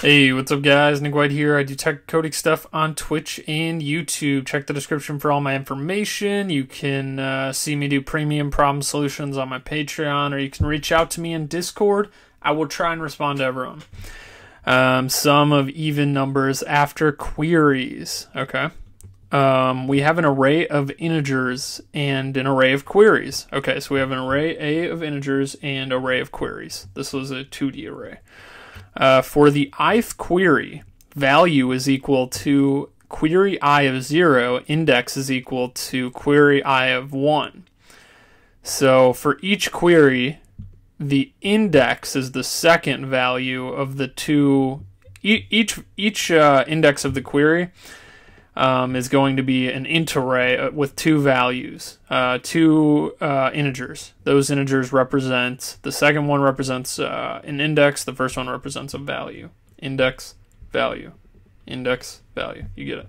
Hey, what's up, guys? Nick White here. I do tech coding stuff on Twitch and YouTube. Check the description for all my information. You can uh, see me do premium problem solutions on my Patreon, or you can reach out to me in Discord. I will try and respond to everyone. Um, sum of even numbers after queries. Okay. Um, we have an array of integers and an array of queries. Okay, so we have an array A of integers and array of queries. This was a 2D array. Uh, for the ith query, value is equal to query i of 0, index is equal to query i of 1. So for each query, the index is the second value of the two. Each each uh, index of the query um, is going to be an int array uh, with two values, uh, two uh, integers. Those integers represent, the second one represents uh, an index, the first one represents a value. Index, value, index, value. You get it.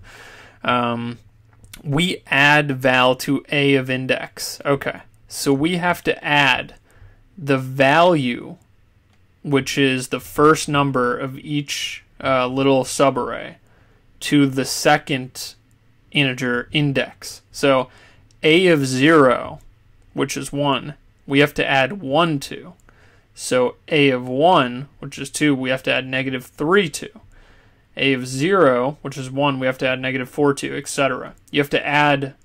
Um, we add val to a of index. Okay, so we have to add the value, which is the first number of each uh, little subarray to the second integer index. So a of 0, which is 1, we have to add 1 to. So a of 1, which is 2, we have to add negative 3 to. a of 0, which is 1, we have to add negative 4 to, etc. You have to add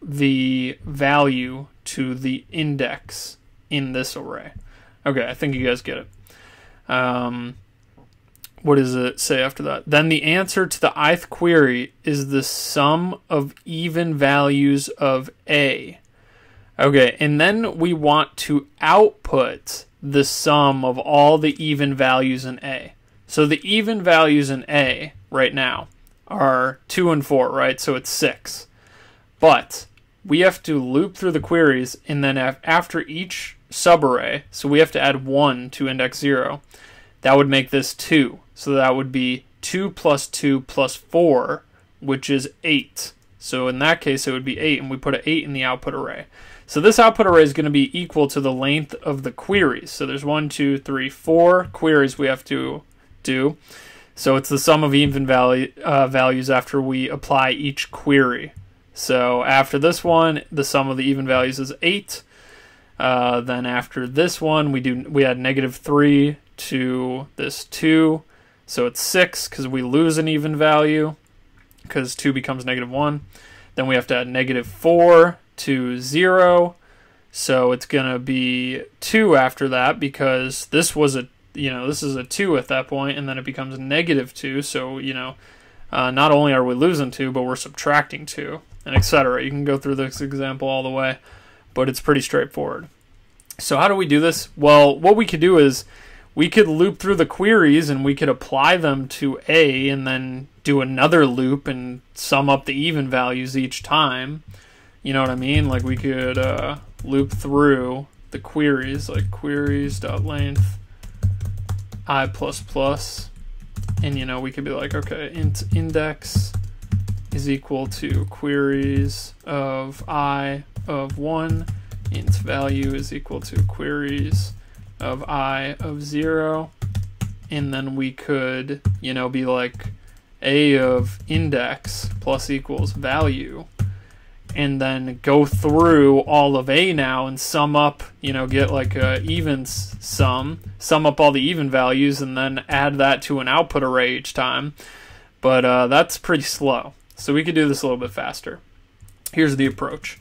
the value to the index in this array. Okay, I think you guys get it. Um, what does it say after that? Then the answer to the ith query is the sum of even values of a. Okay, and then we want to output the sum of all the even values in a. So the even values in a right now are 2 and 4, right? So it's 6. But we have to loop through the queries and then after each subarray, so we have to add 1 to index 0. That would make this 2. So that would be 2 plus 2 plus 4, which is 8. So in that case, it would be 8, and we put an 8 in the output array. So this output array is going to be equal to the length of the queries. So there's 1, 2, 3, 4 queries we have to do. So it's the sum of even value, uh, values after we apply each query. So after this one, the sum of the even values is 8. Uh, then after this one, we do we add negative 3 to this 2. So it's 6 because we lose an even value because 2 becomes negative 1. Then we have to add negative 4 to 0. So it's going to be 2 after that because this was a, you know, this is a 2 at that point and then it becomes negative 2. So, you know, uh, not only are we losing 2, but we're subtracting 2 and etc. You can go through this example all the way, but it's pretty straightforward. So how do we do this? Well, what we could do is we could loop through the queries and we could apply them to A and then do another loop and sum up the even values each time. You know what I mean? Like we could uh, loop through the queries, like queries.length i plus plus, and you know we could be like, okay, int index is equal to queries of i of one, int value is equal to queries of i of 0 and then we could you know be like a of index plus equals value. And then go through all of a now and sum up you know get like a even sum sum up all the even values and then add that to an output array each time. But uh, that's pretty slow. So we could do this a little bit faster. Here's the approach.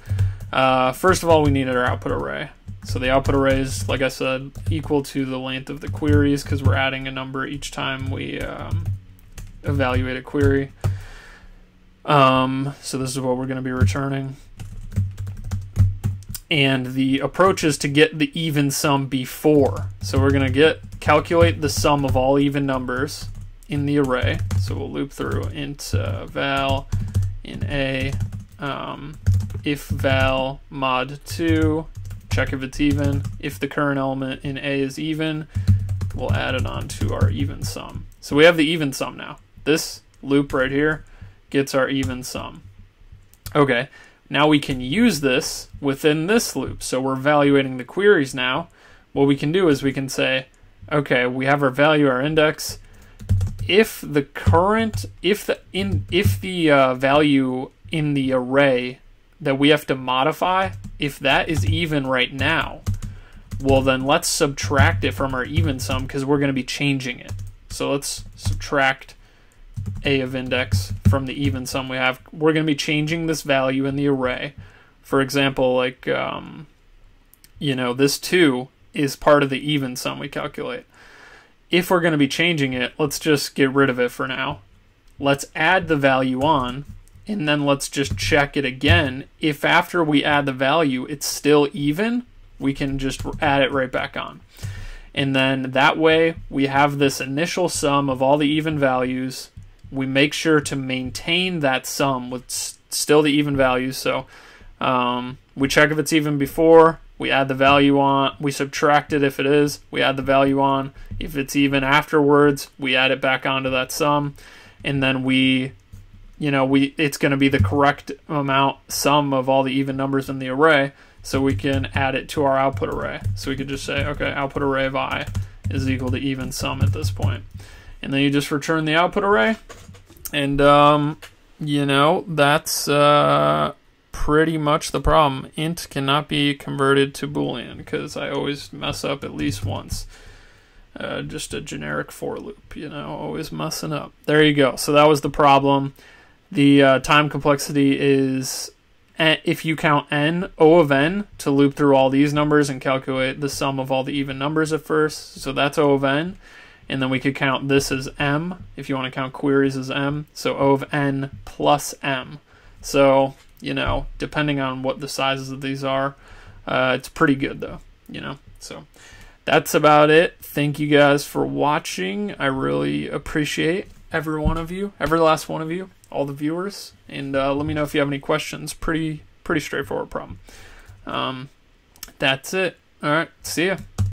Uh, first of all we needed our output array so the output array is, like I said, equal to the length of the queries because we're adding a number each time we um, evaluate a query. Um, so this is what we're going to be returning. And the approach is to get the even sum before. So we're going to get calculate the sum of all even numbers in the array. So we'll loop through int uh, val in a um, if val mod 2 check if it's even. If the current element in A is even, we'll add it on to our even sum. So we have the even sum now. This loop right here gets our even sum. Okay, now we can use this within this loop. So we're evaluating the queries now. What we can do is we can say, okay, we have our value, our index. If the current, if the in, if the uh, value in the array that we have to modify, if that is even right now, well then let's subtract it from our even sum because we're going to be changing it. So let's subtract a of index from the even sum we have. We're going to be changing this value in the array. For example, like, um, you know, this 2 is part of the even sum we calculate. If we're going to be changing it, let's just get rid of it for now. Let's add the value on, and then let's just check it again. If after we add the value, it's still even, we can just add it right back on. And then that way we have this initial sum of all the even values. We make sure to maintain that sum with still the even values. So um, we check if it's even before, we add the value on, we subtract it if it is, we add the value on. If it's even afterwards, we add it back onto that sum. And then we, you know, we it's going to be the correct amount sum of all the even numbers in the array so we can add it to our output array. So we could just say, okay, output array of i is equal to even sum at this point. And then you just return the output array. And, um, you know, that's uh, pretty much the problem. int cannot be converted to boolean because I always mess up at least once. Uh, just a generic for loop, you know, always messing up. There you go. So that was the problem. The uh, time complexity is if you count n, O of n, to loop through all these numbers and calculate the sum of all the even numbers at first. So that's O of n. And then we could count this as m, if you want to count queries as m. So O of n plus m. So, you know, depending on what the sizes of these are, uh, it's pretty good though, you know. So that's about it. Thank you guys for watching. I really appreciate every one of you, every last one of you all the viewers, and uh, let me know if you have any questions. Pretty pretty straightforward problem. Um, that's it. All right, see ya.